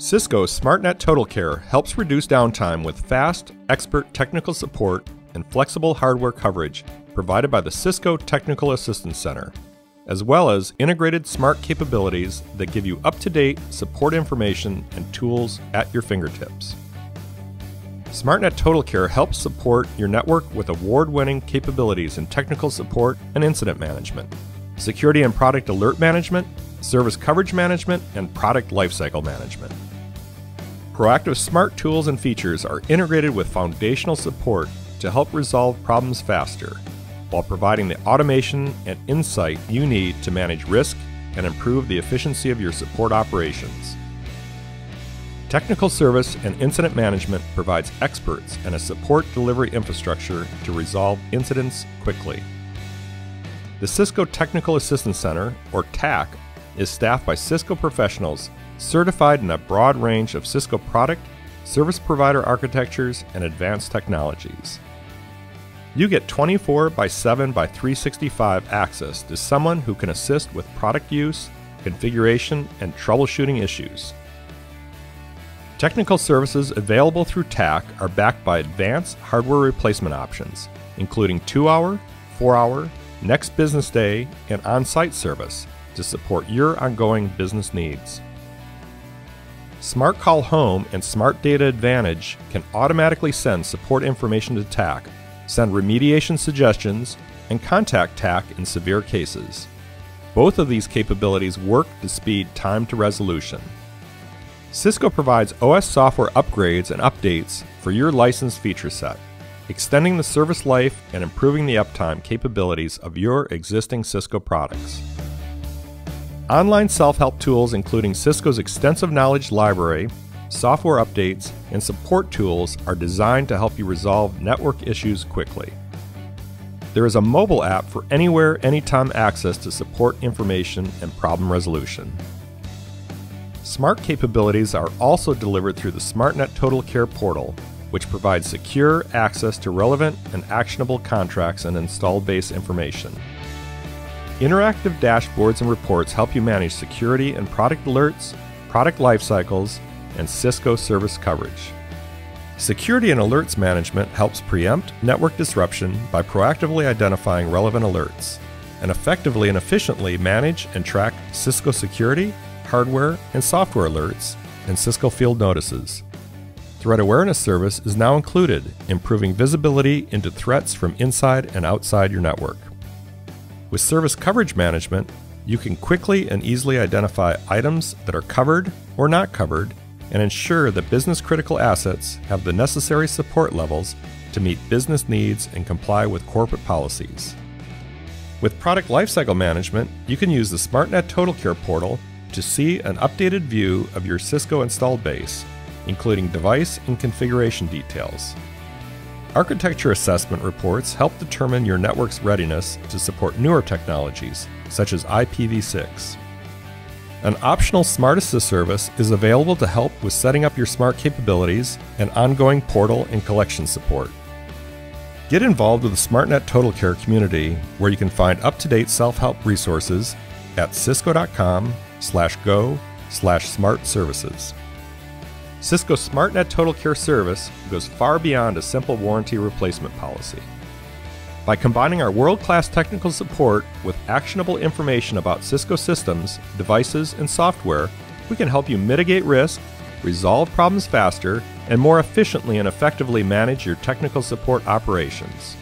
Cisco SmartNet Total Care helps reduce downtime with fast, expert technical support and flexible hardware coverage provided by the Cisco Technical Assistance Center, as well as integrated smart capabilities that give you up to date support information and tools at your fingertips. SmartNet Total Care helps support your network with award winning capabilities in technical support and incident management, security and product alert management, service coverage management, and product lifecycle management. Proactive smart tools and features are integrated with foundational support to help resolve problems faster, while providing the automation and insight you need to manage risk and improve the efficiency of your support operations. Technical service and incident management provides experts and a support delivery infrastructure to resolve incidents quickly. The Cisco Technical Assistance Center, or TAC, is staffed by Cisco professionals certified in a broad range of Cisco product, service provider architectures, and advanced technologies. You get 24 by 7 by 365 access to someone who can assist with product use, configuration, and troubleshooting issues. Technical services available through TAC are backed by advanced hardware replacement options, including 2 hour, 4 hour, next business day, and on site service to support your ongoing business needs. Smart Call Home and Smart Data Advantage can automatically send support information to TAC, send remediation suggestions, and contact TAC in severe cases. Both of these capabilities work to speed time to resolution. Cisco provides OS software upgrades and updates for your licensed feature set, extending the service life and improving the uptime capabilities of your existing Cisco products. Online self help tools, including Cisco's extensive knowledge library, software updates, and support tools, are designed to help you resolve network issues quickly. There is a mobile app for anywhere, anytime access to support information and problem resolution. Smart capabilities are also delivered through the SmartNet Total Care portal, which provides secure access to relevant and actionable contracts and installed base information. Interactive dashboards and reports help you manage security and product alerts, product life cycles, and Cisco service coverage. Security and alerts management helps preempt network disruption by proactively identifying relevant alerts and effectively and efficiently manage and track Cisco security, hardware, and software alerts and Cisco field notices. Threat Awareness Service is now included, improving visibility into threats from inside and outside your network. With Service Coverage Management, you can quickly and easily identify items that are covered or not covered and ensure that business critical assets have the necessary support levels to meet business needs and comply with corporate policies. With Product Lifecycle Management, you can use the SmartNet Total Care portal to see an updated view of your Cisco installed base, including device and configuration details. Architecture assessment reports help determine your network's readiness to support newer technologies, such as IPv6. An optional Smart Assist service is available to help with setting up your smart capabilities and ongoing portal and collection support. Get involved with the SmartNet Total Care community, where you can find up-to-date self-help resources at cisco.com slash go slash smart services. Cisco SmartNet Total Care Service goes far beyond a simple warranty replacement policy. By combining our world class technical support with actionable information about Cisco systems, devices, and software, we can help you mitigate risk, resolve problems faster, and more efficiently and effectively manage your technical support operations.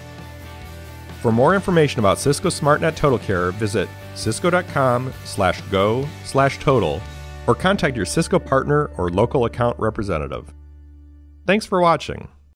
For more information about Cisco SmartNet Total Care, visit cisco.com or contact your Cisco partner or local account representative. Thanks for watching.